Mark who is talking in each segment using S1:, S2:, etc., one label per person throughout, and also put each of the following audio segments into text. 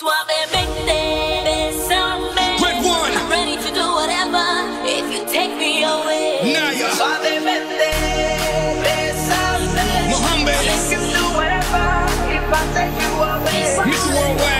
S1: Suavemente, besame.
S2: RedOne.
S1: I'm ready to do whatever if you take me away.
S2: Nayer,
S3: Suavemente, bésame.
S2: Mohombi,
S3: You can do whatever if I take you away.
S2: Mr. Worldwide.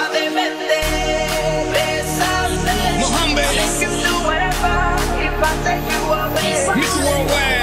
S1: suavemente, besame. Mohombi. I can do whatever if I take you away.
S3: Mr. Worldwide.